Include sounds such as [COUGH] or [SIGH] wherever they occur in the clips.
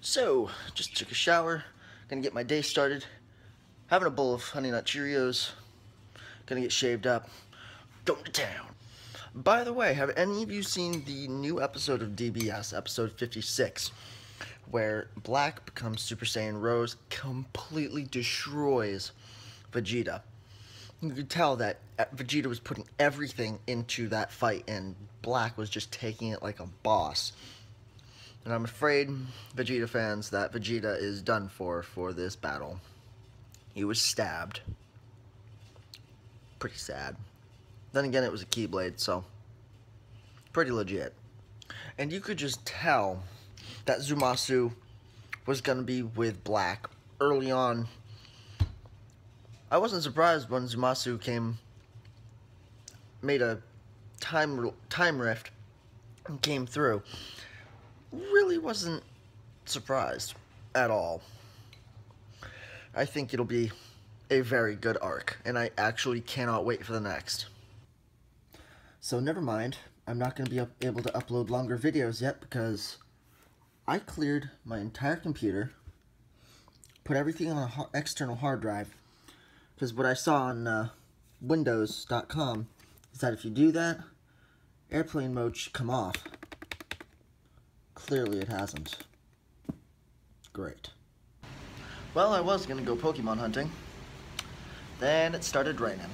So, just took a shower, gonna get my day started, having a bowl of Honey Nut Cheerios, gonna get shaved up, going to town. By the way, have any of you seen the new episode of DBS, episode 56, where Black becomes Super Saiyan Rose, completely destroys Vegeta? You could tell that uh, Vegeta was putting everything into that fight, and Black was just taking it like a boss. And I'm afraid, Vegeta fans, that Vegeta is done for for this battle. He was stabbed. Pretty sad. Then again, it was a ki blade, so pretty legit. And you could just tell that Zamasu was going to be with Black early on. I wasn't surprised when Zamasu came, made a time time rift, and came through really wasn't surprised at all. I think it'll be a very good arc, and I actually cannot wait for the next. So never mind, I'm not going to be able to upload longer videos yet because I cleared my entire computer, put everything on an external hard drive, because what I saw on uh, Windows.com is that if you do that, airplane mode should come off. Clearly it hasn't. Great. Well, I was to go Pokemon hunting. Then it started raining.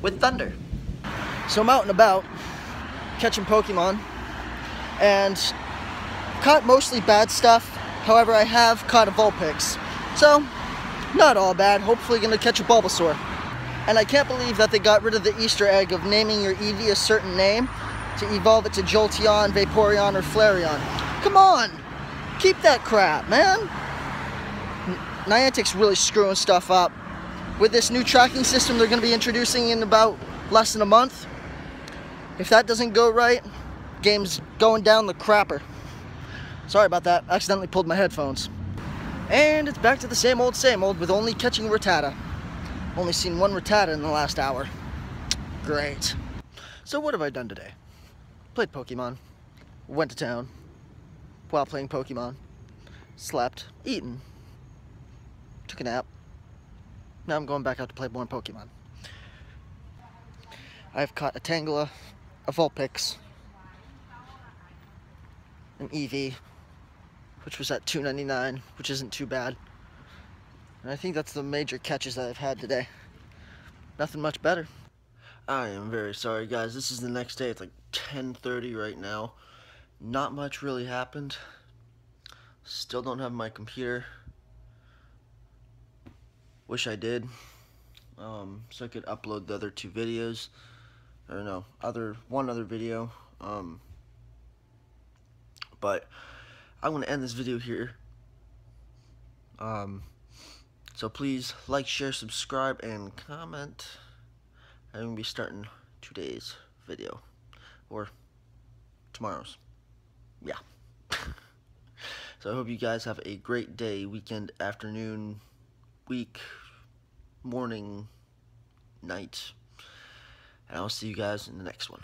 With thunder. So I'm out and about, catching Pokemon, and caught mostly bad stuff. However, I have caught a Vulpix. So, not all bad. Hopefully gonna catch a Bulbasaur. And I can't believe that they got rid of the Easter egg of naming your Eevee a certain name to evolve it to Jolteon, Vaporeon, or Flareon. Come on! Keep that crap, man! Niantic's really screwing stuff up. With this new tracking system they're going to be introducing in about less than a month, if that doesn't go right, game's going down the crapper. Sorry about that, accidentally pulled my headphones. And it's back to the same old, same old with only catching Rattata. Only seen one Rattata in the last hour. Great. So what have I done today? Played Pokemon. Went to town. While playing Pokemon. Slept. Eaten. Took a nap. Now I'm going back out to play more Pokemon. I've caught a Tangela, a Vulpix, an Eevee, which was at 2.99, which isn't too bad. And I think that's the major catches that I've had today. Nothing much better. I am very sorry, guys. This is the next day. It's like 10.30 right now. Not much really happened. Still don't have my computer. Wish I did. Um, so I could upload the other two videos. Or no, other one other video. Um, but I'm going to end this video here. Um, so please like, share, subscribe, and comment. I'm going to be starting today's video. Or tomorrow's. Yeah. [LAUGHS] so I hope you guys have a great day, weekend, afternoon, week, morning, night. And I'll see you guys in the next one.